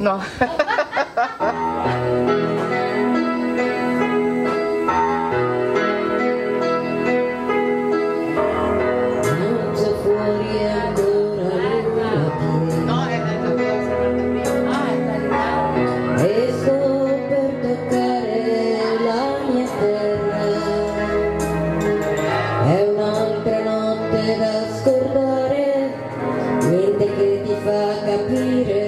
No. Non c'è fuori ancora luna piena No, è sto per toccare la mia terra. È un'altra notte da scordare, niente che ti fa capire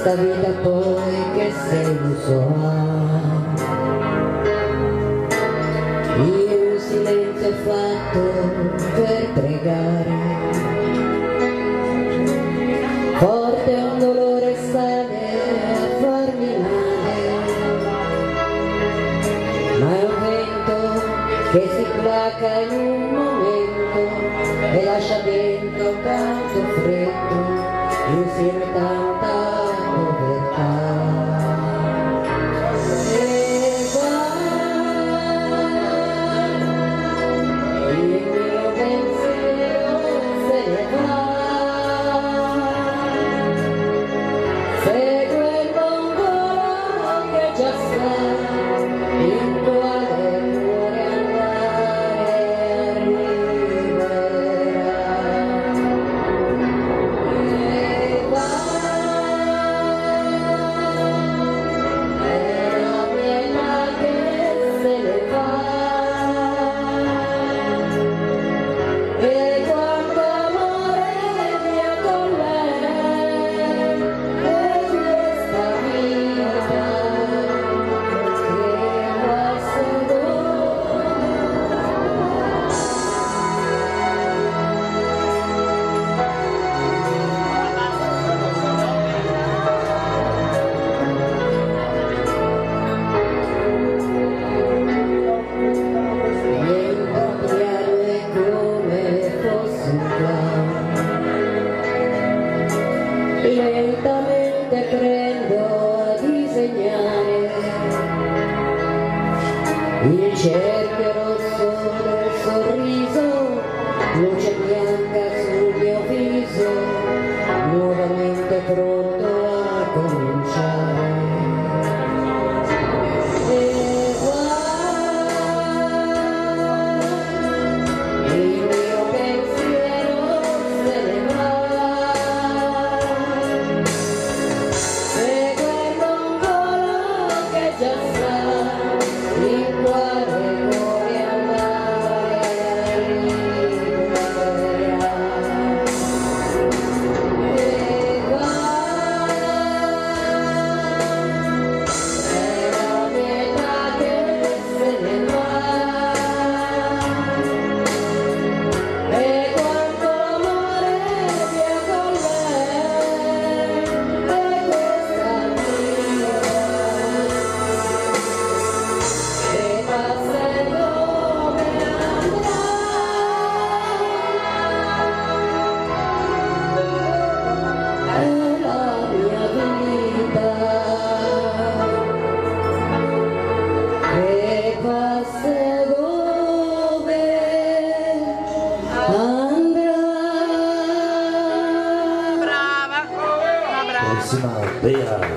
questa vita poi che senso ha. In un silenzio fatto per pregare Forte un dolore sale a farmi male Ma è un vento che si placa in un momento E lascia dentro tanto freddo Insieme tanta Just Lentamente prendo a disegnare. Il cerchio rosso del sorriso Luce bianca sul mio viso Nuovamente pronto a cominciare Libra. 島ベアー